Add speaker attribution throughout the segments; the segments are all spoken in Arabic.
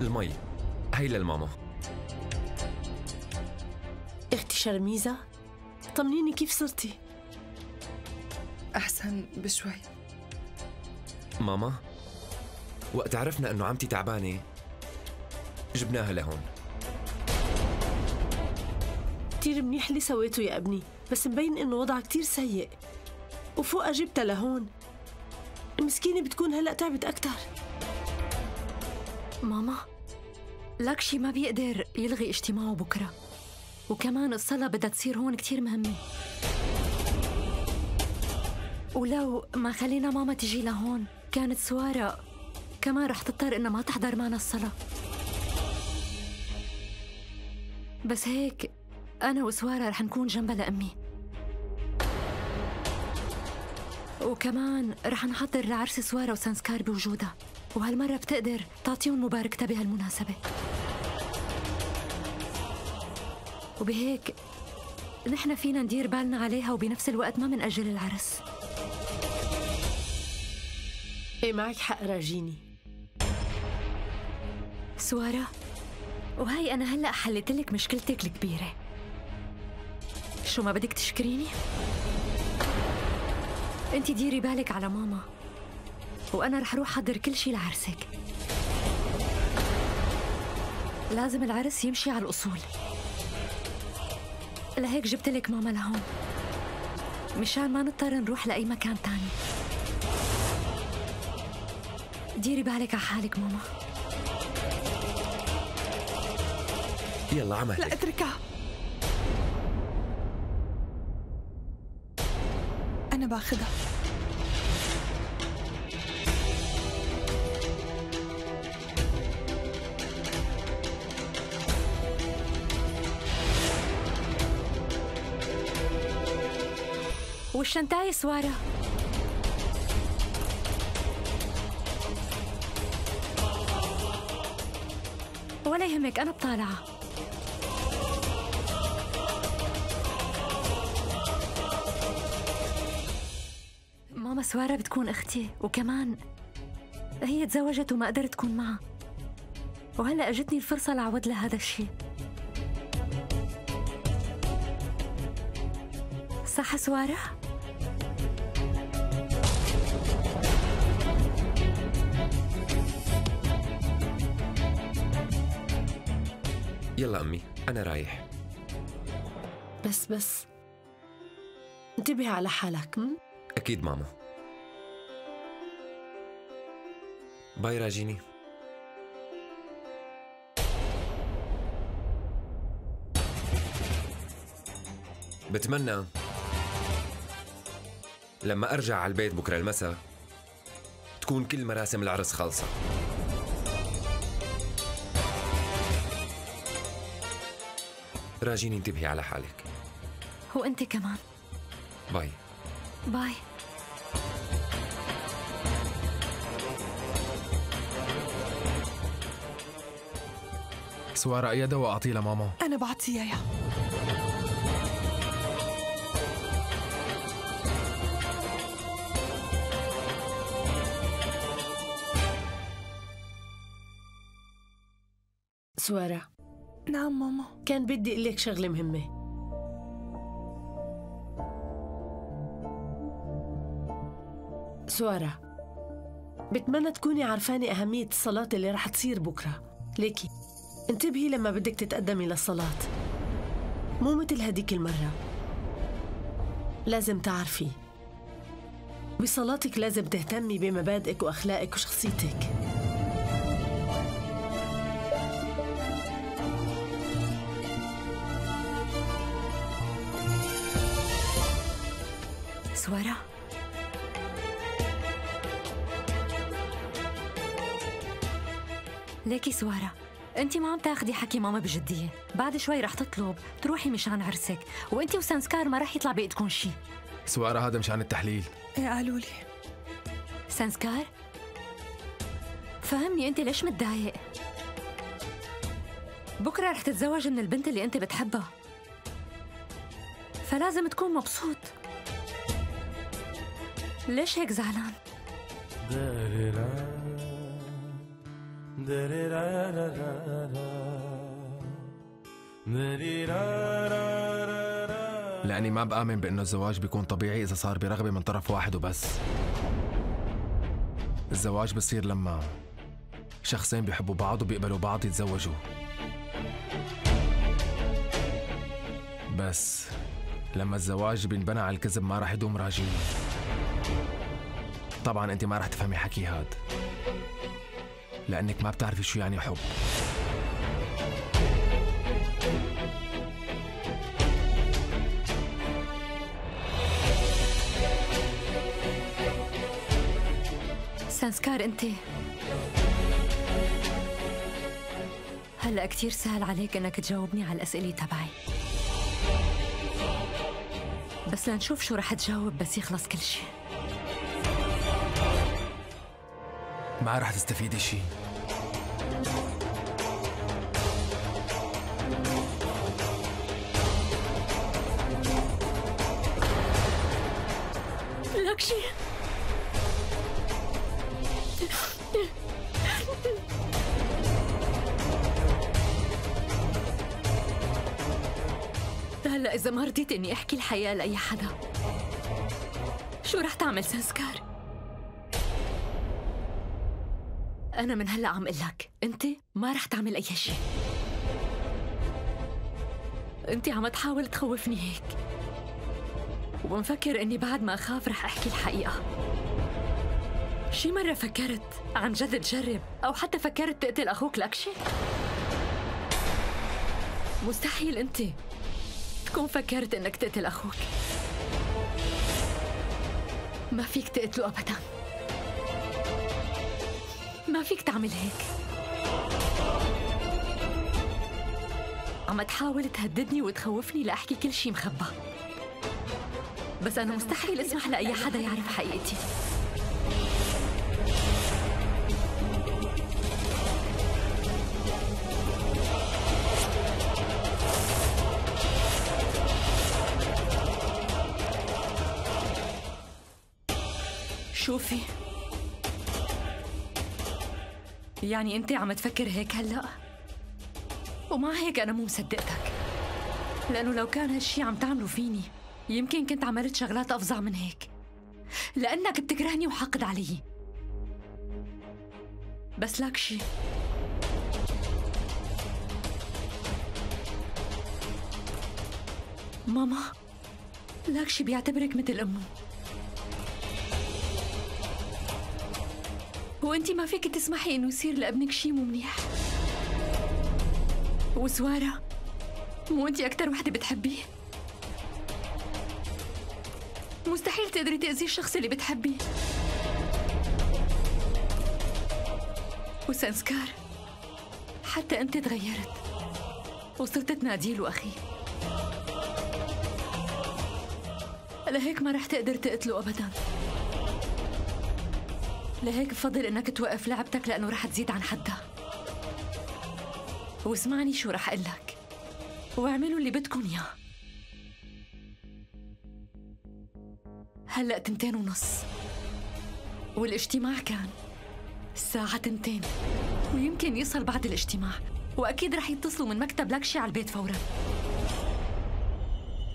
Speaker 1: المي. هي للماما
Speaker 2: أختي شرميزة طمنيني كيف صرتي؟
Speaker 3: أحسن بشوي.
Speaker 1: ماما وقت عرفنا إنه عمتي تعبانة جبناها لهون.
Speaker 2: كتير منيح اللي سويته يا أبني بس مبين إنه وضعها كتير سيء. وفوقها جبتها لهون. المسكينة بتكون هلأ تعبت أكتر.
Speaker 4: ماما لك شي ما بيقدر يلغي اجتماعه بكرة. وكمان الصلاة بدها تصير هون كتير مهمة. ولو ما خلينا ماما تجي لهون كانت سوارة كمان رح تضطر إنها ما تحضر معنا الصلاة. بس هيك أنا وسوارة رح نكون جنبها لأمي. وكمان رح نحضر لعرس سوارة وسانسكار بوجودها. وهالمرة بتقدر تعطيهم مباركتها بهالمناسبة وبهيك نحن فينا ندير بالنا عليها وبنفس الوقت ما منأجل العرس.
Speaker 2: إيه معك حق راجيني.
Speaker 4: سوارة وهي أنا هلأ حلت لك مشكلتك الكبيرة. شو ما بدك تشكريني؟ انت ديري بالك على ماما. وأنا رح روح حضر كل شي لعرسك. لازم العرس يمشي على الأصول. لهيك جبت لك ماما لهون. مشان ما نضطر نروح لأي مكان تاني. ديري بالك على حالك ماما.
Speaker 1: يلا عملك
Speaker 3: لا أتركها. أنا باخدها
Speaker 4: والشنتاية سوارة. ولا يهمك أنا بطالعة. ماما سوارة بتكون أختي وكمان هي تزوجت وما قدرت تكون معها. وهلأ أجتني الفرصة لأعوض لها هذا الشيء صح سوارة؟
Speaker 1: يلا أمي أنا رايح.
Speaker 2: بس بس. انتبهي على حالك م?
Speaker 1: أكيد ماما. باي راجيني. بتمنى لما أرجع على البيت بكرة المساء تكون كل مراسم العرس خالصة. راجيني انتبهي على حالك.
Speaker 4: وأنت كمان.
Speaker 1: باي.
Speaker 4: باي.
Speaker 5: سوارة أي دواء أعطيه لماما
Speaker 3: أنا بعطي إياها
Speaker 2: سوارة.
Speaker 3: نعم ماما.
Speaker 2: كان بدي أقول لك شغلة مهمة. سوارة بتمنى تكوني عارفاني أهمية الصلاة اللي رح تصير بكرة. ليكي انتبهي لما بدك تتقدمي للصلاة. مو مثل هديك المرة. لازم تعرفي. بصلاتك لازم تهتمي بمبادئك وأخلاقك وشخصيتك.
Speaker 4: سوارة ليكي سوارة أنت ما عم تاخدي حكي ماما بجدية. بعد شوي رح تطلب تروحي مشان عرسك. وأنت وسانسكار ما رح يطلع بإيدكم شي.
Speaker 5: سوارة هذا مشان التحليل.
Speaker 3: إيه قالوا لي.
Speaker 4: سانسكار فهمني أنت ليش متضايق؟ بكرة رح تتزوج من البنت اللي أنت بتحبها. فلازم تكون مبسوط. ليش هيك زعلان؟
Speaker 5: لأني ما بآمن بأنه الزواج بيكون طبيعي إذا صار برغبة من طرف واحد وبس. الزواج بصير لما شخصين بيحبوا بعض وبيقبلوا بعض يتزوجوا. بس لما الزواج بينبنى على الكذب ما راح يدوم راجين طبعا أنت ما راح تفهمي حكي هاد لأنك ما بتعرفي شو يعني حب.
Speaker 4: سانسكار أنت. هلا كثير سهل عليك إنك تجاوبني على الأسئلة تبعي. بس لنشوف شو رح تجاوب بس يخلص كل شيء.
Speaker 5: ما راح تستفيدي شيء
Speaker 4: لك شيء هلا إذا ما رضيت إني أحكي الحقيقة لأي حدا. شو رح تعمل سانسكار؟ أنا من هلأ عم لك أنت ما رح تعمل أي شيء. أنت عم تحاول تخوفني هيك. ومفكر إني بعد ما أخاف رح أحكي الحقيقة. شي مرة فكرت عن جد تجرب أو حتى فكرت تقتل أخوك لأكشي؟ مستحيل أنت تكون فكرت إنك تقتل أخوك. ما فيك تقتله أبدا. ما فيك تعمل هيك. عم تحاول تهددني وتخوفني لأحكي كل شي مخبى بس أنا مستحيل أسمح لأي حدا يعرف حقيقتي. شوفي يعني انت عم تفكر هيك هلا؟ ومع هيك أنا مو مصدقتك. لأنه لو كان هالشي عم تعمله فيني يمكن كنت عملت شغلات أفظع من هيك. لأنك بتكرهني وحاقد علي. بس لك شي. ماما لك شي بيعتبرك مثل أمه. وانت ما فيك تسمحي انه يصير لابنك شيء مو منيح وسوارة مو انت أكثر وحدة بتحبيه. مستحيل تقدري تأذي الشخص اللي بتحبيه. وسانسكار حتى انت تغيرت. وصرت تناديله أخي. لهيك ما رح تقدر تقتله ابدا. لهيك بفضل إنك توقف لعبتك لأنه رح تزيد عن حدها. واسمعني شو رح أقول لك واعملوا اللي بدكم إياه. هلأ تنتين ونص. والاجتماع كان الساعة تنتين. ويمكن يصل بعد الاجتماع. وأكيد رح يتصلوا من مكتب لكشي على البيت فورا.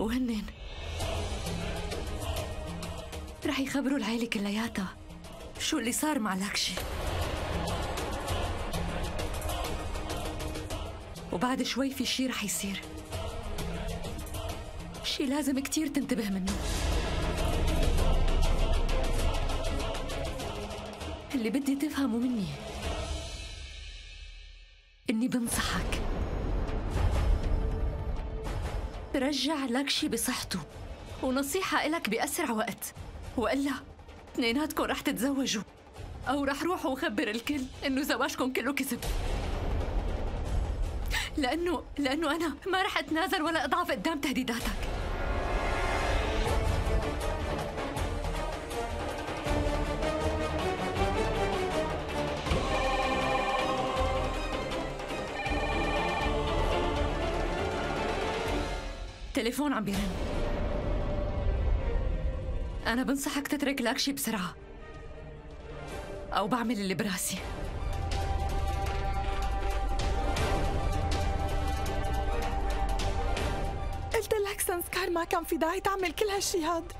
Speaker 4: وهنن رح يخبروا العيلة كلياتها. شو اللي صار مع لاكشي؟ وبعد شوي في شي رح يصير. شي لازم كتير تنتبه منه. اللي بدي تفهمه مني إني بنصحك. رجع لاكشي بصحته ونصيحة إلك بأسرع وقت. وإلا اثنيناتكم رح تتزوجوا. أو رح روحوا وخبر الكل إنه زواجكم كله كذب لأنه لأنه أنا ما رح أتنازل ولا أضعف قدام تهديداتك. تليفون عم بيرن. أنا بنصحك تترك لاكشي بسرعة. أو بعمل اللي براسي.
Speaker 3: قلت لك سنسكار ما كان في داعي تعمل كل هالشي هاد.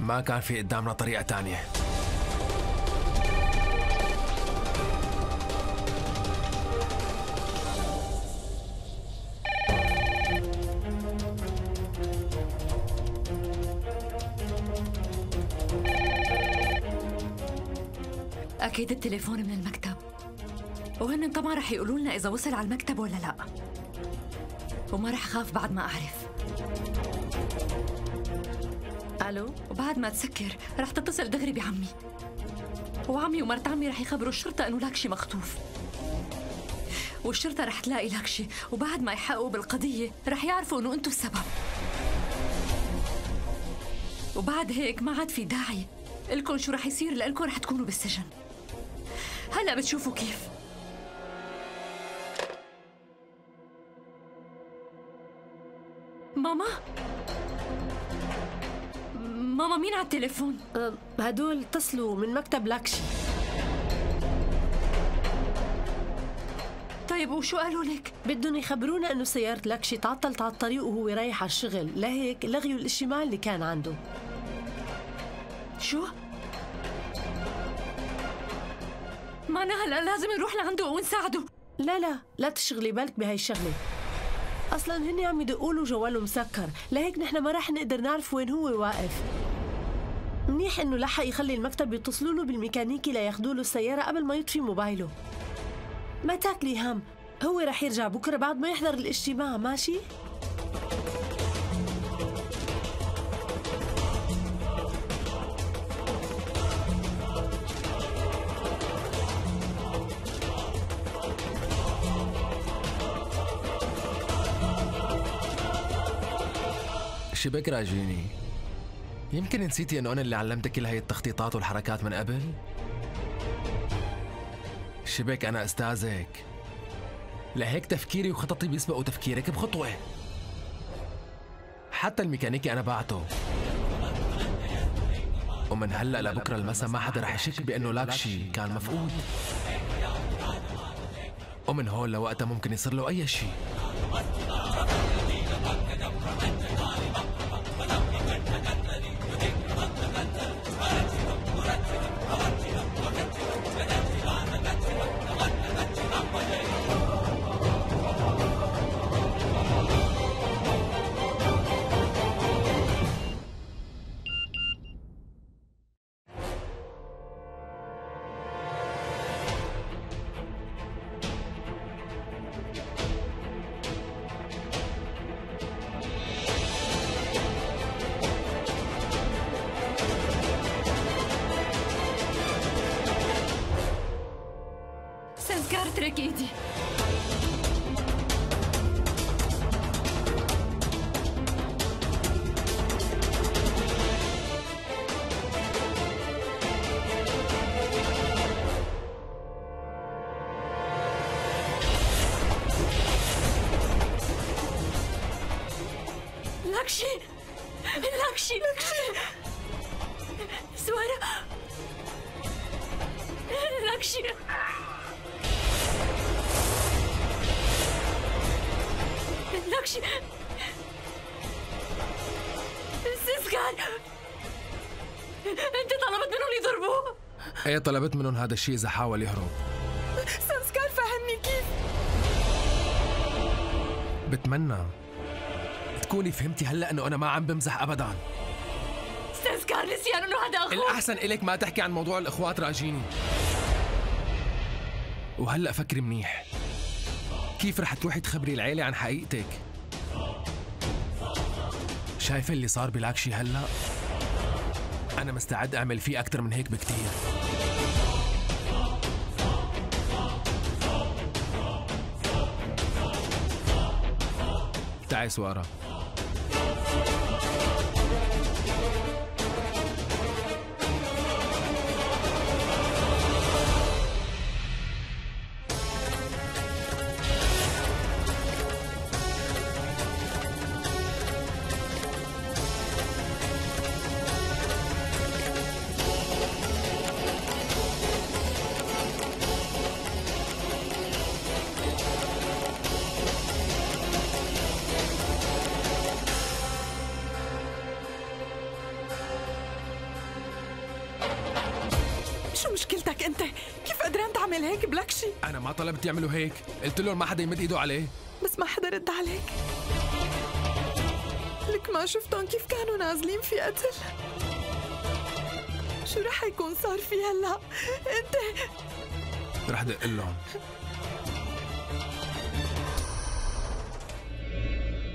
Speaker 5: ما كان في قدامنا طريقة تانية.
Speaker 4: أكيد التليفون من المكتب. وهن طبعا رح يقولوا لنا إذا وصل على المكتب ولا لا. وما رح خاف بعد ما أعرف.
Speaker 2: ألو؟
Speaker 4: وبعد ما تسكر رح تتصل دغري بعمي. وعمي ومرت عمي رح يخبروا الشرطة إنه لاكشي مخطوف. والشرطة رح تلاقي لاكشي. وبعد ما يحققوا بالقضية رح يعرفوا إنه أنتوا السبب. وبعد هيك ما عاد في داعي. إلكن شو رح يصير لإلكن رح تكونوا بالسجن. هلا بتشوفوا كيف ماما ماما مين على التليفون؟
Speaker 2: أه، هدول اتصلوا من مكتب لاكشي
Speaker 4: طيب وشو قالوا لك؟
Speaker 2: بدهم يخبرونا إنه سيارة لاكشي تعطلت على الطريق وهو رايح على الشغل لهيك لغيوا الاشتمال اللي كان عنده
Speaker 4: شو؟ معناها هلا لازم نروح لعنده ونساعده.
Speaker 2: لا لا لا تشغلي بالك بهاي الشغلة. أصلا هن عم يدقوا له جواله مسكر. لهيك نحن ما راح نقدر نعرف وين هو واقف. منيح إنه لحق يخلي المكتب يتصلوا له بالميكانيكي لياخذوا له السيارة قبل ما يطفي موبايله. ما تاكلي هم. هو رح يرجع بكرة بعد ما يحضر الإجتماع ماشي؟
Speaker 5: شبك راجيني. يمكن نسيتي إنه أنا اللي علمتك كل هاي التخطيطات والحركات من قبل؟ شبك أنا أستاذك. لهيك تفكيري وخططي بيسبقوا تفكيرك بخطوة. حتى الميكانيكي أنا بعته. ومن هلأ لبكرة المساء ما حدا رح يشك بأنه لاكشي كان مفقود. ومن هون لوقتها ممكن يصير له أي شيء
Speaker 4: سنسكار اترك ايدي لاكشي لاكشي لاكشي لاكشي سيسكان أنت طلبت منهم يضربوه.
Speaker 5: إيه طلبت منهم هذا الشيء إذا حاول يهرب.
Speaker 3: سنسكار فهمني كيف؟
Speaker 5: بتمنى تكوني فهمتي هلأ إنه أنا ما عم بمزح ابدا.
Speaker 4: سيسكان نسيان إنه هذا اخوه
Speaker 5: الأحسن الك ما تحكي عن موضوع الأخوات راجيني وهلأ فكري منيح. كيف رح تروحي تخبري العيلة عن حقيقتك؟ شايفة اللي صار بلاكشي هلا؟ أنا مستعد أعمل فيه أكثر من هيك بكتير. تعي سوارة.
Speaker 3: مالك أنت؟ كيف قدران تعمل هيك بلكشي؟
Speaker 5: أنا ما طلبت يعملوا هيك. قلت لهم ما حدا يمد إيده عليه.
Speaker 3: بس ما حدا رد عليك. لك ما شفتهم كيف كانوا نازلين في قتل. شو رح يكون صار في هلا؟ أنت.
Speaker 5: رح دق لهم.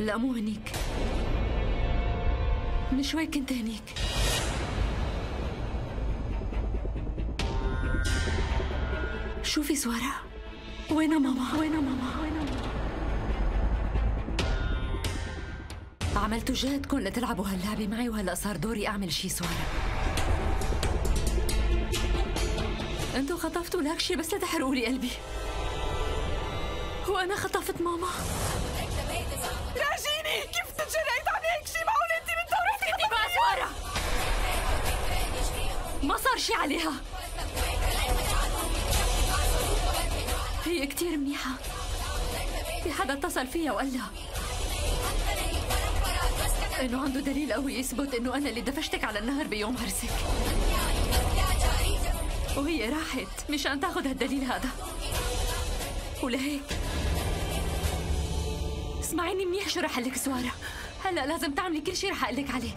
Speaker 4: لا مو هنيك. من شوي كنت هنيك. شوفي سوارة. وين ماما؟ وين ماما؟ وين ماما؟ عملتوا جهدكم لتلعبوا هاللعبة معي وهلأ صار دوري أعمل شي سوارة. أنتوا خطفتوا لك شي بس لتحرقوا لي قلبي. وأنا خطفت ماما.
Speaker 3: راجيني كيف تجرأت على هيك شيء معقول؟ انت من
Speaker 4: سوارة. ما صار شي عليها. هي كتير منيحة. في حدا اتصل فيها وقال لها إنه عنده دليل قوي يثبت إنه أنا اللي دفشتك على النهر بيوم عرسك وهي راحت مشان تاخذ هالدليل هذا. ولهيك اسمعيني منيح شو رح لك سوارة. هلا لازم تعملي كل شيء رح أقول لك عليه.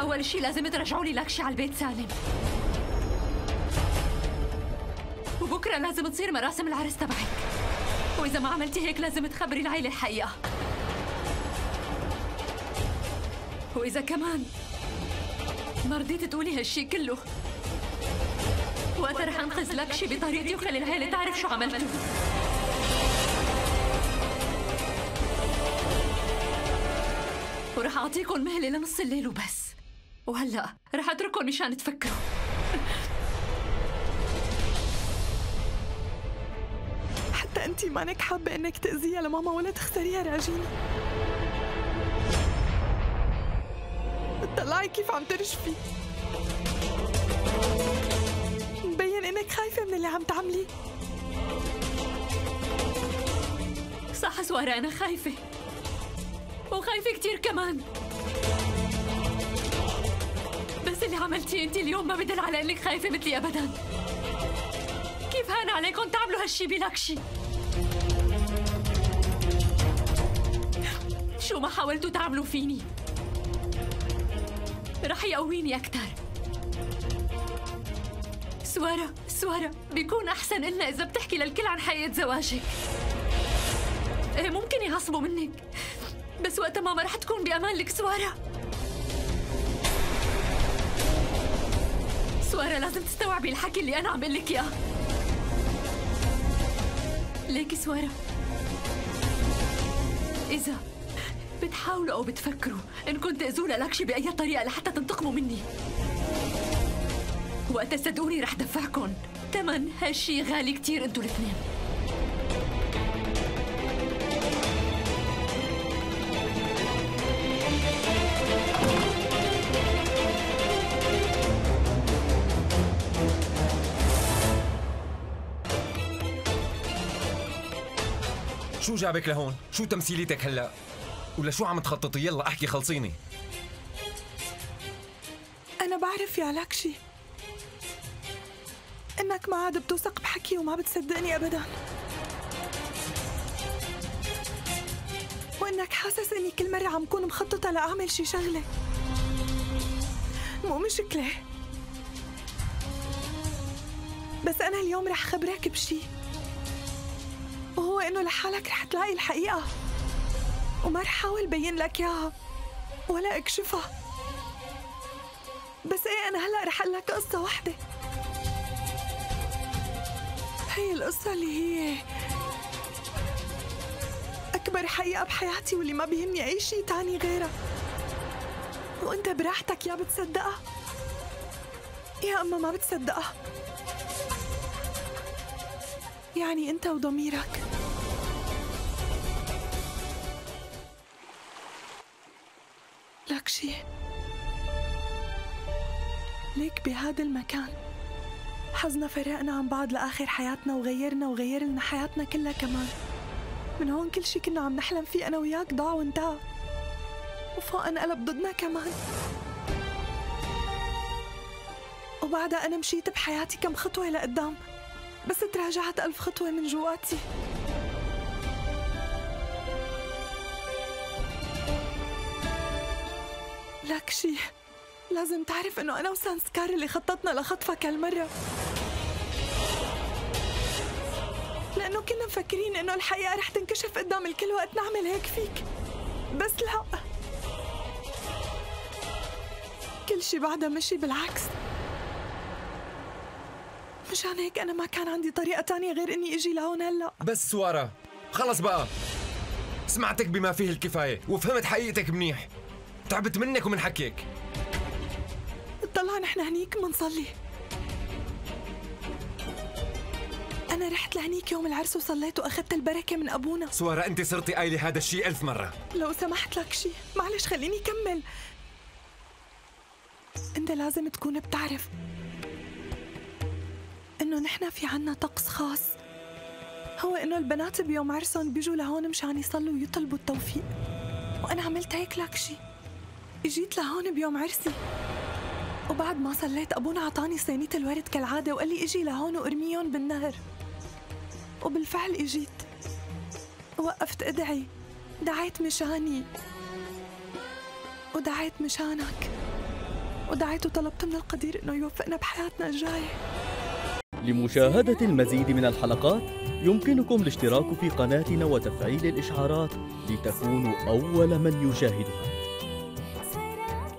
Speaker 4: أول شيء لازم ترجعوا لي لكشي على البيت سالم. وبكره لازم تصير مراسم العرس تبعك. وإذا ما عملتي هيك لازم تخبري العيلة الحقيقة. وإذا كمان ما رضيتي تقولي هالشي كله وقتها رح انقذ لكشي بطريقتي وخلي العيلة تعرف شو عملتوا. ورح أعطيكم مهلة لنص الليل وبس. وهلأ رح أترككم مشان تفكروا.
Speaker 3: انت مانك حابة إنك تأذيها لماما ولا تخسريها راجيني طلعي كيف عم ترجفي؟ مبين إنك خايفة من اللي عم تعمليه.
Speaker 4: صح سوارة أنا خايفة. وخايفة كتير كمان. بس اللي عملتيه انت اليوم ما بدل على إنك خايفة مثلي ابدا. كيف هان عليكم تعملوا هالشي بلكشي شو ما حاولتوا تعملوا فيني. رح يقويني أكتر. سوارة سوارة بيكون أحسن إلنا إذا بتحكي للكل عن حقيقة زواجك. إيه ممكن يعصبوا منك. بس وقتها ماما رح تكون بأمان لك سوارة. سوارة لازم تستوعبي الحكي اللي أنا عم بقول لك إياه. ليكي سوارة؟ بتحاولوا أو بتفكروا إنكم تأذوا لكشي بأي طريقة لحتى تنتقموا مني وقتها صدقوني رح دفعكم تمن هالشي غالي كتير أنتوا الاثنين
Speaker 1: شو جابك لهون؟ شو تمثيليتك هلا؟ ولا شو عم تخططي؟ يلا احكي خلصيني.
Speaker 3: أنا بعرف يا لكشي. إنك ما عاد بتوثق بحكي وما بتصدقني أبدا. وإنك حاسس إني كل مرة عم كون مخططة لأعمل شي شغلة. مو مشكلة. بس أنا اليوم رح خبرك بشي. وهو إنه لحالك رح تلاقي الحقيقة. وما رح حاول بين لك إياها ولا أكشفها بس إيه أنا هلا رح أقول لك قصة واحدة. هي القصة اللي هي أكبر حقيقة بحياتي واللي ما بيهمني أي شيء تاني غيرها. وأنت براحتك يا بتصدقها. يا أما ما بتصدقها. يعني أنت وضميرك. لك شي ليك بهذا المكان. حظنا فرقنا عن بعض لآخر حياتنا وغيرنا وغير لنا حياتنا كلها كمان. من هون كل شي كنا عم نحلم فيه أنا وياك ضاع وانتهى. وفوق انقلب ضدنا كمان. وبعدها أنا مشيت بحياتي كم خطوة لقدام. بس تراجعت ألف خطوة من جواتي. لك شي لازم تعرف إنه أنا وسانسكار اللي خططنا لخطفك هالمرة. لأنه كنا مفكرين إنه الحقيقة رح تنكشف قدام الكل وقت نعمل هيك فيك. بس لا. كل شي بعدها مشي بالعكس. مشان هيك أنا ما كان عندي طريقة تانية غير إني إجي لهون هلأ.
Speaker 1: بس سوارة خلص بقى. سمعتك بما فيه الكفاية وفهمت حقيقتك منيح. تعبت منك ومن حكيك.
Speaker 3: طلع نحن هنيك منصلي أنا رحت لهنيك يوم العرس وصليت وأخذت البركة من أبونا.
Speaker 1: سوارة أنت صرتي قايلة هذا الشيء ألف مرة.
Speaker 3: لو سمحت لك شي معلش خليني كمل أنت لازم تكون بتعرف إنه نحن في عنا طقس خاص. هو إنه البنات بيوم عرسهم بيجوا لهون مشان يصلوا ويطلبوا التوفيق. وأنا عملت هيك لك شي اجيت لهون بيوم عرسي. وبعد ما صليت أبونا عطاني صينية الورد كالعادة وقال لي إجي لهون وارميهم بالنهر. وبالفعل إجيت. وقفت إدعي. دعيت مشاني. ودعيت مشانك. ودعيت وطلبت من القدير إنه يوفقنا بحياتنا الجاية.
Speaker 6: لمشاهدة المزيد من الحلقات يمكنكم الاشتراك في قناتنا وتفعيل الإشعارات لتكونوا أول من يشاهدها.